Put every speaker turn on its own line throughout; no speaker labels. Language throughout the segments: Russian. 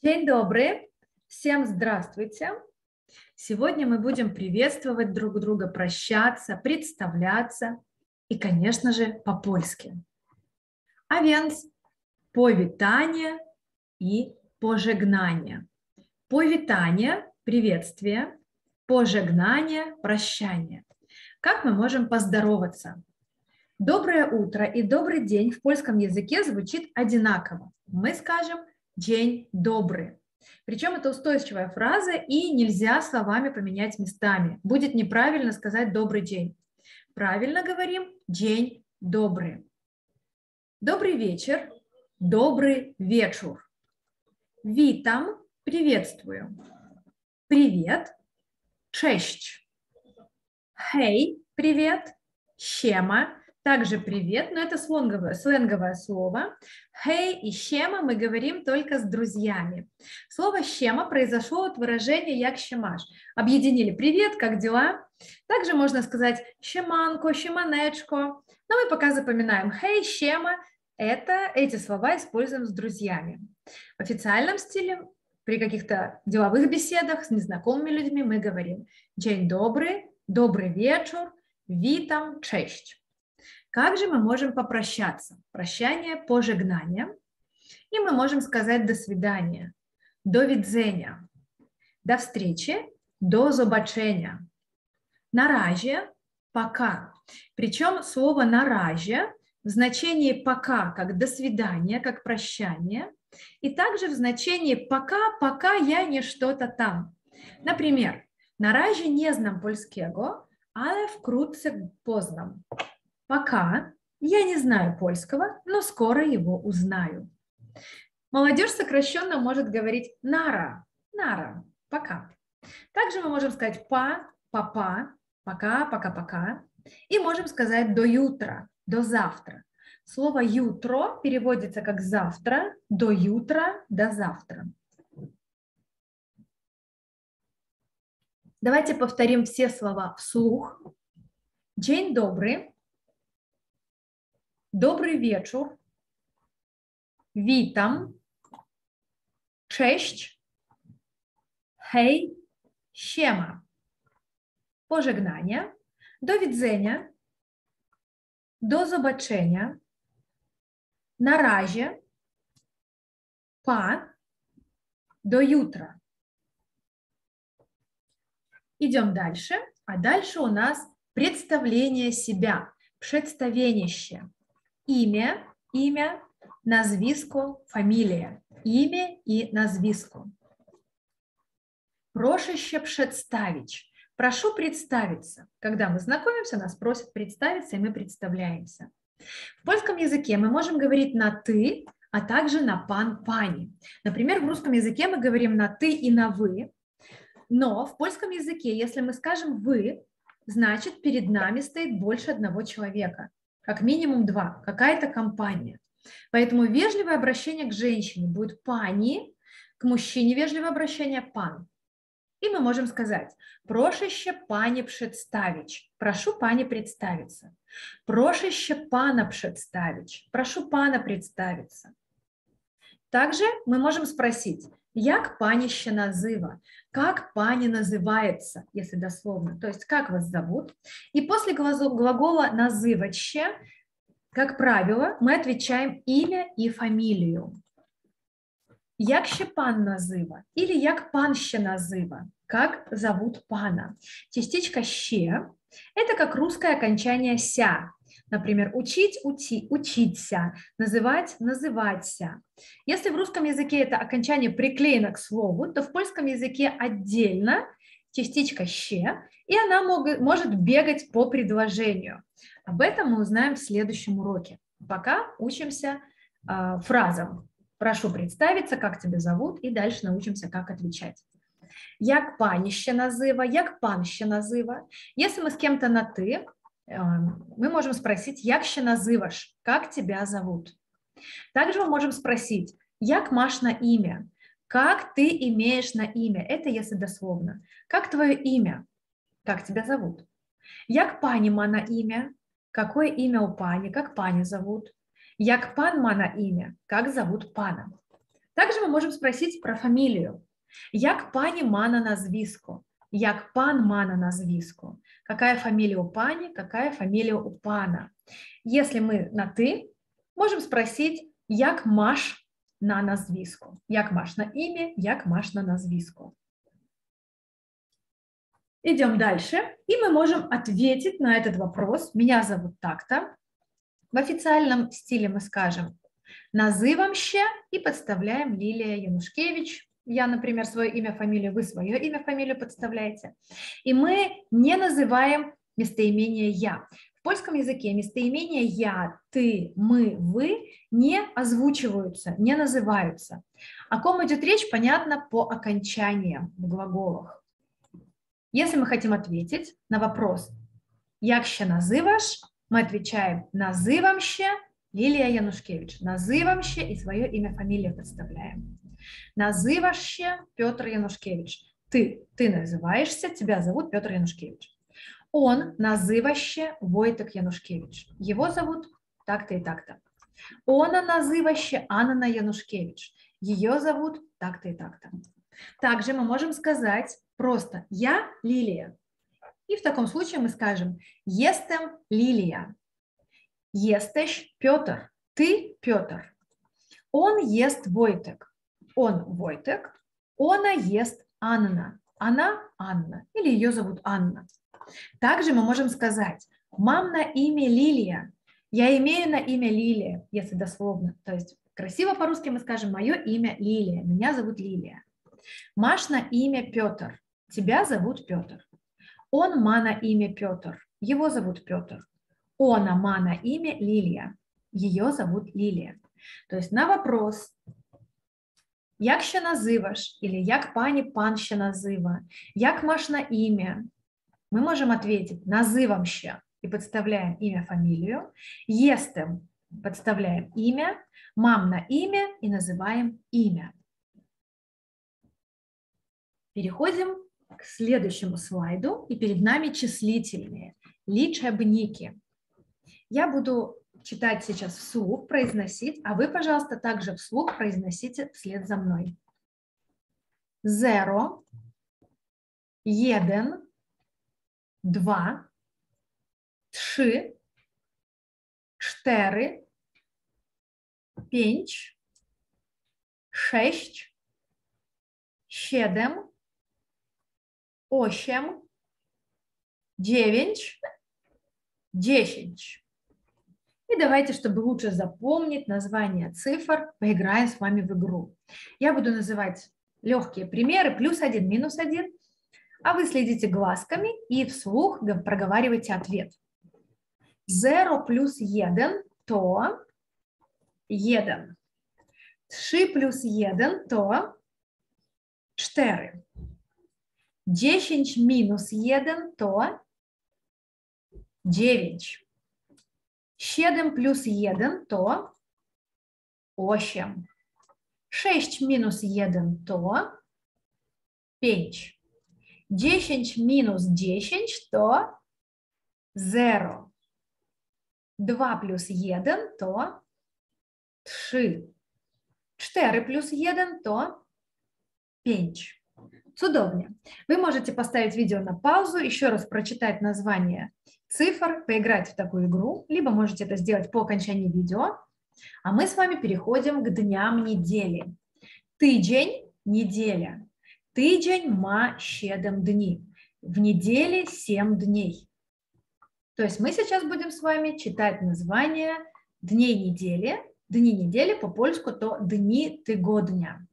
День добрый, всем здравствуйте. Сегодня мы будем приветствовать друг друга, прощаться, представляться и, конечно же, по-польски. А więc повитание и пожегнание. Повитание – приветствие, пожегнание – прощание. Как мы можем поздороваться? Доброе утро и добрый день в польском языке звучит одинаково. Мы скажем день добрый. Причем это устойчивая фраза, и нельзя словами поменять местами. Будет неправильно сказать добрый день. Правильно говорим день добрый. Добрый вечер, добрый вечер. Витам, приветствую. Привет, честь. Хей, привет. Щема, также привет, но это сленговое, сленговое слово. Хей и щема мы говорим только с друзьями. Слово щема произошло от выражения як щемаш. Объединили привет, как дела? Также можно сказать щеманко, щеманечко. Но мы пока запоминаем хей, щема. Это, эти слова используем с друзьями. В официальном стиле при каких-то деловых беседах с незнакомыми людьми мы говорим «День добрый», «Добрый вечер», «Витам», «Честь». Как же мы можем попрощаться? Прощание, пожигнание. И мы можем сказать до свидания, до видзения, до встречи, до зобачения. Нараже, пока. Причем слово нараже в значении пока, как до свидания, как прощание, и также в значении пока, пока я не что-то там. Например, на razie nie znam polskiego, ale wkrótce poznam. Пока я не знаю польского, но скоро его узнаю. Молодежь сокращенно может говорить нара, нара, пока. Также мы можем сказать па, папа, пока, пока-пока. И можем сказать до ютра, до завтра. Слово «ютро» переводится как «завтра», «до ютра», «до завтра». Давайте повторим все слова вслух. День добрый. Вечер. Witam. Cześć. Hej. Siema. Pożegnania. Do widzenia. Do zobaczenia. Na razie. Pa. До jutра. Идем дальше. А дальше у нас представление себя, представление ім'я, ім'я, назвіско, фамілія. Ім'я і назвіско. Проще представить. Прошу представиться. Когда мы знакомимся, нас просят представиться, и мы представляемся. В польском языке мы можем говорить на «ты», а также на «пан», «пани». Например, в русском языке мы говорим на «ты» и на «вы», но в польском языке, если мы скажем «вы», значит, перед нами стоит больше одного человека как минимум два, какая-то компания. Поэтому вежливое обращение к женщине будет пани, к мужчине вежливое обращение пан. И мы можем сказать, прошище пани представить, прошу пани представиться. Прошище пана представить, прошу пана представиться. Также мы можем спросить, Як панище называ? Как пани называется, если дословно? То есть, как вас зовут? И после глагола называще, как правило, мы отвечаем имя и фамилию. Як ще пан называ? Или як панще называ? Как зовут пана? Частичка «ще» – это как русское окончание «ся», Например, учить, ути, учиться, называть, называться. Если в русском языке это окончание приклеено к слову, то в польском языке отдельно частичка «ще», и она мог, может бегать по предложению. Об этом мы узнаем в следующем уроке. Пока учимся э, фразам. Прошу представиться, как тебя зовут, и дальше научимся, как отвечать. Як паніще назива, як панще назива. Если мы с кем-то на «ты», мы можем спросить, як ще называш, как тебя зовут. Также мы можем спросить, як маш на имя, как ты имеешь на имя, это если дословно. Как твое имя, как тебя зовут. Як пани ма на имя, какое имя у пани, как пани зовут. Як пан на имя, как зовут пана. Также мы можем спросить про фамилию. Як пані мана на зв'язку? Як пан мана на зв'язку? Какая фамилия у пани, какая фамилия у пана? Если мы на «ты», можем спросить, як маш на назвиску. Як маш на имя, як маш на назвиску. Идем дальше, и мы можем ответить на этот вопрос. Меня зовут так-то. В официальном стиле мы скажем «называм ще» и подставляем Лилия Янушкевич. Я, например, свое имя, фамилию, вы свое имя, фамилию подставляете. И мы не называем местоимение «я». В польском языке местоимения «я», «ты», «мы», «вы» не озвучиваются, не называются. О ком идет речь, понятно по окончаниям в глаголах. Если мы хотим ответить на вопрос «Як ще называш?», мы отвечаем «Называм ще Лилия Янушкевич». «Называм ще» и свое имя, фамилию подставляем. «Называш ще Петр Янушкевич». Ты, ты называешься, тебя зовут Петр Янушкевич. Он называще Войтек Янушкевич. Его зовут так-то и так-то. Она называще Анна Янушкевич. Ее зовут так-то и так-то. Также мы можем сказать просто «я Лилия». И в таком случае мы скажем «естем Лилия». Естеш Петр. Ты Петр. Он ест Войтек. Он Войтек. Она ест Анна. Она Анна. Или ее зовут Анна. Также мы можем сказать «мам на имя Лилия». Я имею на имя Лилия, если дословно. То есть красиво по-русски мы скажем «мое имя Лилия». Меня зовут Лилия. Маш на имя Петр. Тебя зовут Петр. Он ма на имя Петр. Его зовут Петр. Она ма на имя Лилия. Ее зовут Лилия. То есть на вопрос Як ще називаш, или як пані пан ще назива, як маш на ім'я, мы можем ответить называм ще и подставляем имя, фамилию, естем подставляем имя, мам на имя и называем имя. Переходим к следующему слайду, и перед нами числительные, личебники. Я буду читать сейчас вслух, произносить, а вы, пожалуйста, также вслух произносите вслед за мной. Zero, jeden, два, trzy, cztery, pięć, sześć, siedem, osiem, dziewięć, десять. И давайте, чтобы лучше запомнить название цифр, поиграем с вами в игру. Я буду называть легкие примеры, плюс один, минус один, а вы следите глазками и вслух проговаривайте ответ. 0 плюс 1 то 1. 3 плюс 1 то 4. 10 мінус 1 то 9. 7 плюс 1 то 8. 6 мінус 1 то 5. 10 мінус 10 то 0. 2 плюс 1 то 3. 4 плюс 1 то 5. Цудовня. Вы можете поставить видео на паузу, еще раз прочитать название цифр, поиграть в такую игру, либо можете это сделать по окончании видео. А мы с вами переходим к дням недели. Тыдень, неделя. Тыдень ма щедем дни. В неделе 7 дней. То есть мы сейчас будем с вами читать название дней недели. Дни недели по-польску то дни тыгодня.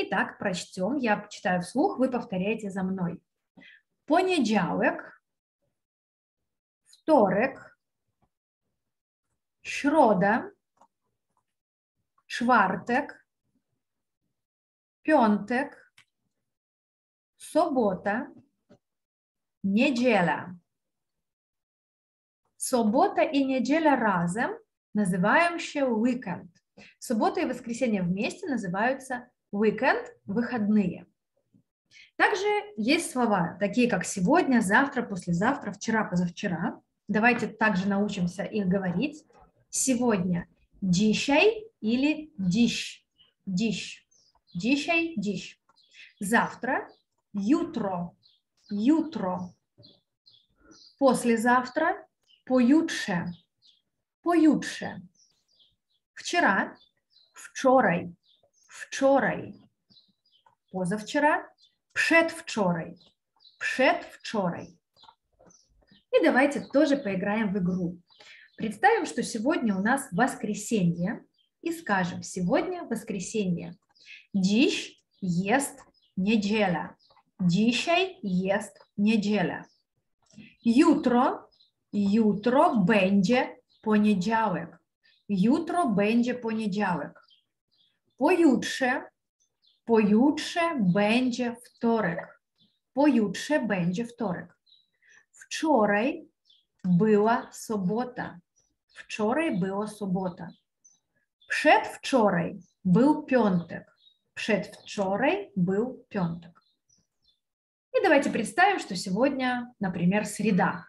Итак, прочтем. Я читаю вслух, вы повторяете за мной. Понедельник, вторник, środa, czwartek, piątek, Sobota, niedziela. Sobota и неделя разом называем się weekend. Суббота и воскресенье вместе называются weekend, выходные. Также есть слова, такие как сегодня, завтра, послезавтра, вчера, позавчера. Давайте также научимся их говорить. Сегодня dzisiaj или дищ. Dziś. Dzisiaj, dziś. Завтра, jutro, jutro. Послезавтра, поjutrze, поjutrze. Вчера, wczoraj, wczoraj. Позавчера, przedwczoraj, przedwczoraj. И давайте тоже поиграем в игру. Представим, что сегодня у нас воскресенье, и скажем, сегодня воскресенье. Dziś jest niedziela. Dzisiaj jest niedziela. Jutro, jutro będzie poniedziałek. Jutro będzie poniedziałek. Pojutrze, pojutrze będzie wtorek. Pojutrze będzie wtorek. Wczoraj była sobota. Wczoraj była sobota. Przedwczoraj był piątek. Przedwczoraj był piątek. И давайте представим, что сегодня, например, среда.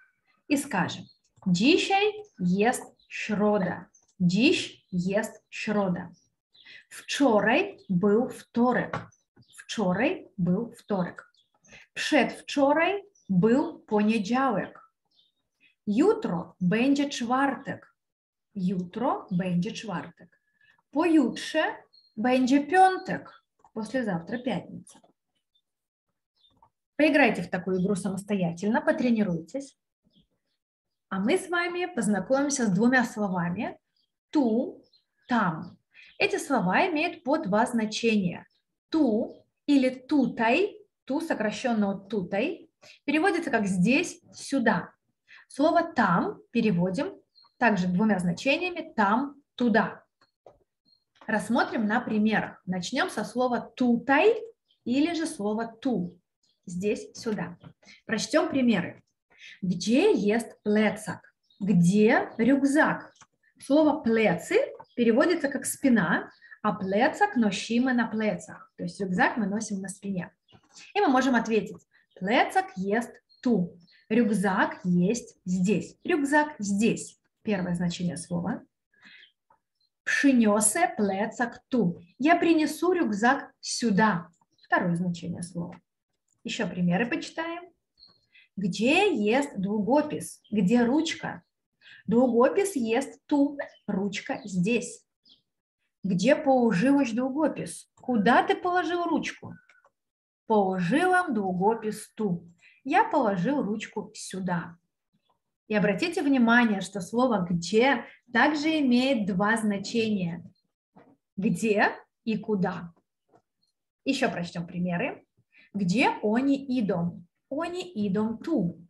И скажем, dzisiaj jest środa. Dziś jest środa. Wczoraj był wtorek. Wczoraj był wtorek. Przedwczoraj był poniedziałek. Jutro będzie czwartek. Jutro będzie czwartek. Pojutrze będzie piątek. Послезавтра пятница. Поиграйте в такую игру самостоятельно, потренируйтесь. А мы с вами познакомимся с двумя словами «ту», «там». Эти слова имеют по два значения. «Ту» или «тутай», «ту» сокращенно от «тутай», переводится как «здесь», «сюда». Слово «там» переводим также двумя значениями «там», «туда». Рассмотрим на примерах. Начнем со слова «тутай» или же слова «ту». Здесь, сюда. Прочтем примеры. Где есть плецак? Где рюкзак? Слово плецы переводится как спина, а плецак носимый на плецах. То есть рюкзак мы носим на спине. И мы можем ответить, плецак есть ту. Рюкзак есть здесь. Рюкзак здесь. Первое значение слова. Принесе плецак ту. Я принесу рюкзак сюда. Второе значение слова. Еще примеры почитаем. Где есть двугопис? Где ручка? Двугопис есть ту. Ручка здесь. Где положилась двугопис? Куда ты положил ручку? Положила двугопис ту. Я положил ручку сюда. И обратите внимание, что слово «где» также имеет два значения. Где и куда. Еще прочтем примеры. Где они идут? Они идут ту.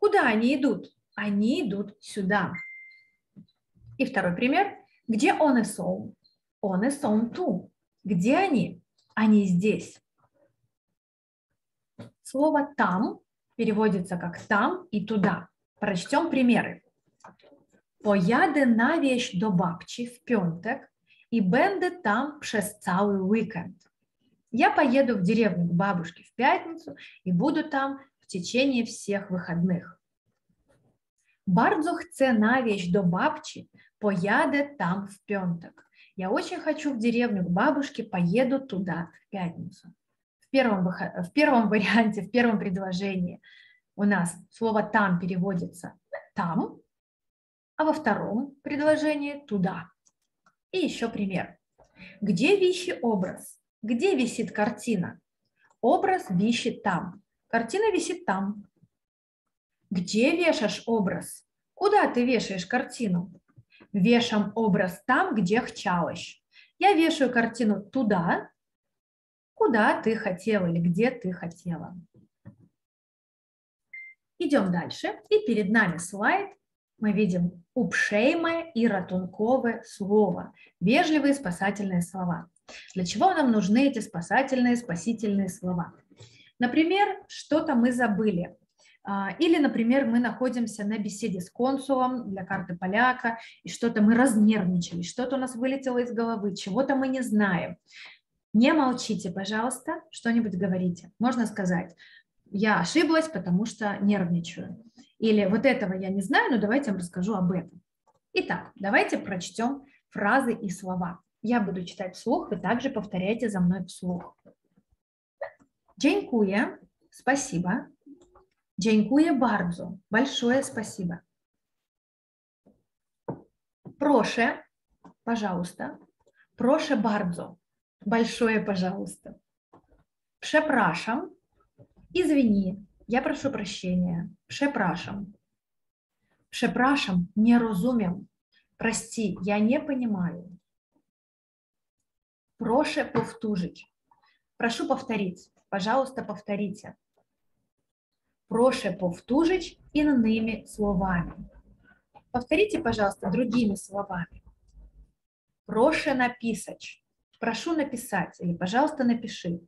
Куда они идут? Они идут сюда. И второй пример. Где он и сон? Он и сон ту. Где они? Они здесь. Слово «там» переводится как «там» и «туда». Прочтем примеры. Поjadę na wieś do babci w piątek i będę tam przez cały weekend. Я поеду в деревню к бабушке в пятницу и буду там в течение всех выходных. Bardzo chcę na wieś do babci, поjadę там в piątek. Я очень хочу в деревню к бабушке, поеду туда в пятницу. В первом, в первом варианте, в первом предложении у нас слово «там» переводится «там», а во втором предложении «туда». И еще пример. Где вещи образ? Где висит картина? Образ висит там. Картина висит там. Где вешаешь образ? Куда ты вешаешь картину? Вешам образ там, где хчалось. Я вешаю картину туда, куда ты хотела или где ты хотела. Идем дальше. И перед нами слайд. Мы видим упшеймое и ратунковое слово. Вежливые спасательные слова. Для чего нам нужны эти спасательные, спасительные слова? Например, что-то мы забыли. А, или, например, мы находимся на беседе с консулом для карты поляка, и что-то мы разнервничали, что-то у нас вылетело из головы, чего-то мы не знаем. Не молчите, пожалуйста, что-нибудь говорите. Можно сказать, я ошиблась, потому что нервничаю. Или вот этого я не знаю, но давайте я вам расскажу об этом. Итак, давайте прочтем фразы и слова. Я буду читать вслух, вы также повторяйте за мной вслух. Dziękuję, спасибо. Dziękuję bardzo, большое спасибо. Проше, пожалуйста. Проше bardzo, большое пожалуйста. Przepraszam, извини, я прошу прощения. Przepraszam. Przepraszam, не rozumiem. Прости, я не понимаю. Проше повторить. Прошу повторить. Пожалуйста, повторите. Проше повторить иными словами. Повторите, пожалуйста, другими словами. Проше написать. Прошу написать или, пожалуйста, напиши.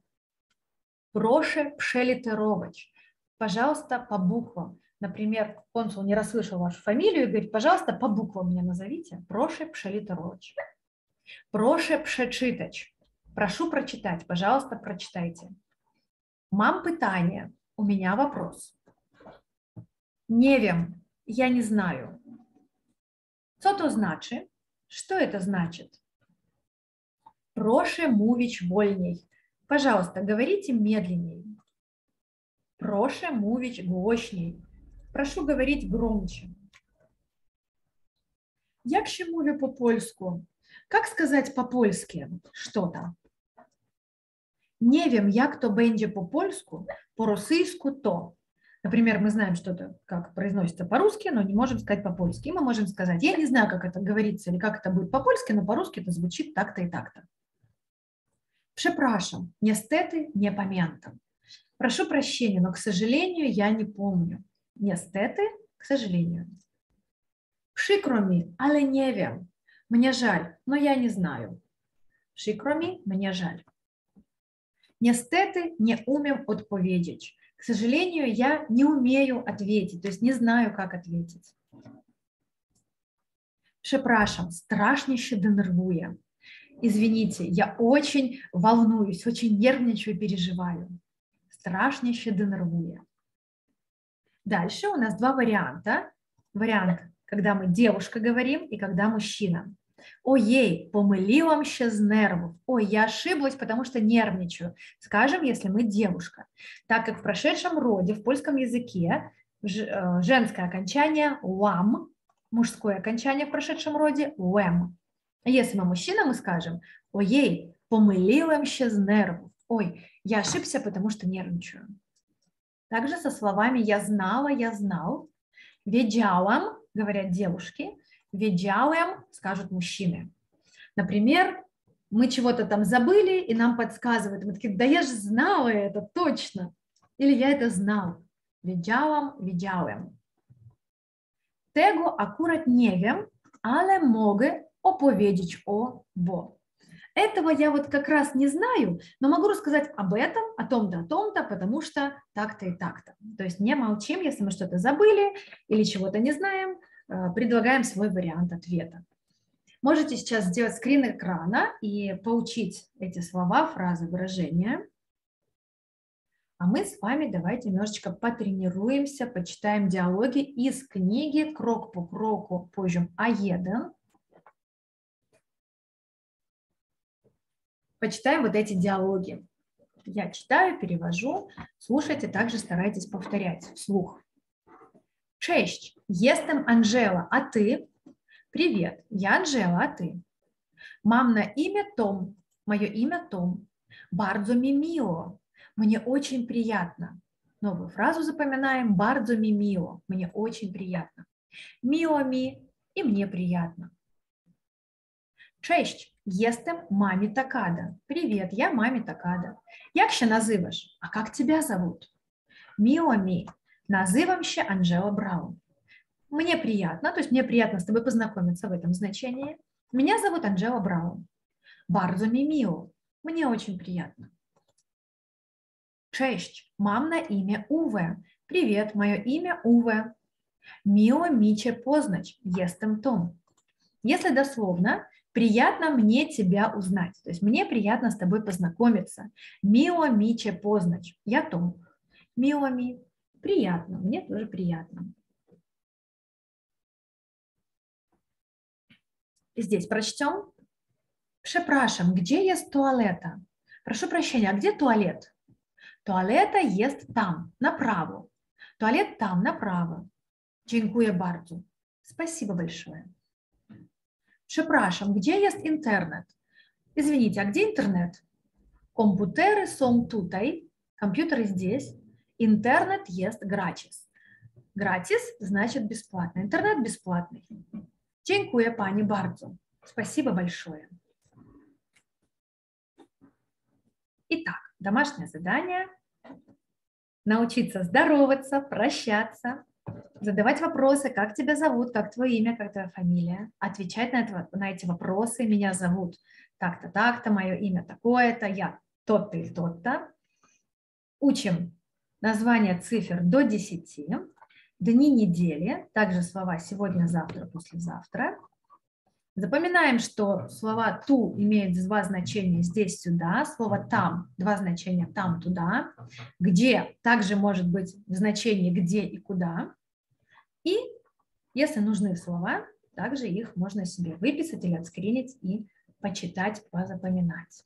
Проше пшелитеровать. Пожалуйста, по буквам. Например, консул не расслышал вашу фамилию и говорит, пожалуйста, по буквам меня назовите. Проше пшелитеровать. Проше пшечитать. Прошу прочитать. Пожалуйста, прочитайте. Мам питание. У меня вопрос. Не вем. Я не знаю. Co to znaczy? Что это значит? Проше мувич вольней. Пожалуйста, говорите медленней. Проше мувич гощней. Прошу говорить громче. Як ще мові по-польську? Как сказать по-польски что-то? Не wiem, як то będzie по-польску, по-російську то. Например, мы знаем что-то, как произносится по-русски, но не можем сказать по-польски. Мы можем сказать, я не знаю, как это говорится или как это будет по-польски, но по-русски это звучит так-то и так-то. Przepraszam, niestety не pamiętam. Прошу прощения, но, к сожалению, я не помню. Niestety, к сожалению. Mi, ale nie wiem. Мне жаль, но я не знаю. Mi, мне жаль. Niestety не умем odpowiedzieć. К сожалению, я не умею ответить, то есть не знаю, как ответить. Przepraszam, strasznie się denerwuję. Извините, я очень волнуюсь, очень нервничаю, переживаю. Страшно się. Дальше у нас два варианта. Вариант, когда мы девушка говорим и когда мужчина. Ой, помылилам ще з нервов. Ой, я ошиблась, потому что нервничаю. Скажем, если мы девушка. Так как в прошедшем роде в польском языке э, женское окончание «лам», мужское окончание в прошедшем роде «лэм». Если мы мужчина, мы скажем «Ой, помылилам ще з нервов». Ой, я ошибся, потому что нервничаю. Также со словами «я знала», «я знал». Ведялам, говорят девушки – Ведяуем, скажут мужчины. Например, мы чего-то там забыли, и нам подсказывают. Мы такие, да я же знала это точно. Или я это знал. Wiedziałem. Tego akurat nie wiem, ale mogę opowiedzieć o bo. Этого я вот как раз не знаю, но могу рассказать об этом, о том-то, о том-то, потому что так-то и так-то. То есть не молчим, если мы что-то забыли или чего-то не знаем, предлагаем свой вариант ответа. Можете сейчас сделать скрин экрана и поучить эти слова, фразы, выражения. А мы с вами давайте немножечко потренируемся, почитаем диалоги из книги «Крок по кроку позже Аеден». Почитаем вот эти диалоги. Я читаю, перевожу, слушайте, также старайтесь повторять вслух. Cześć, jestem Анжела, а ты? Привет, я Анжела, а ты? Мам на имя Том, мое имя Том. Бардзо мимио, мне очень приятно. Новую фразу запоминаем. Бардзо мимио, мне очень приятно. Мио ми, и мне приятно. Cześć, jestem мами Такада. Привет, я мами Такада. Як ще називаш? А как тебя зовут? Мио ми, Называм ще Анжела Браун. Мне приятно, то есть мне приятно с тобой познакомиться в этом значении. Меня зовут Анжела Браун. Bardzo mi Мне очень приятно. Cześć, mam na imię Uwe. Привет, мое имя Уве. Мио Миче познать, jestem Том. Если дословно, приятно мне тебя узнать. То есть мне приятно с тобой познакомиться. Мио Миче познать, я Том. Мио Ми, Приятно, мне тоже приятно. Здесь прочтем. Przepraszam, gdzie jest туалета? Прошу прощения, а где туалет? Туалета есть там, направо. Туалет там, направо. Dziękuję bardzo. Спасибо большое. Przepraszam, gdzie jest internet? Извините, а где интернет? Компьютеры są tutaj, компьютеры здесь, интернет есть gratis. Gratis значит бесплатно, интернет бесплатный. Dziękuję pani bardzo. Спасибо большое. Итак, домашнее задание. Научиться здороваться, прощаться, задавать вопросы, как тебя зовут, как твое имя, как твоя фамилия, отвечать на, это, на эти вопросы. Меня зовут так-то, так-то, мое имя такое-то, я тот-то и тот-то. Учим название цифр до 10, дни недели, также слова сегодня, завтра, послезавтра. Запоминаем, что слова «ту» имеют два значения здесь, сюда, слово «там» два значения «там», «туда», «где» также может быть в значении «где» и «куда». И если нужны слова, также их можно себе выписать или отскринить и почитать, позапоминать.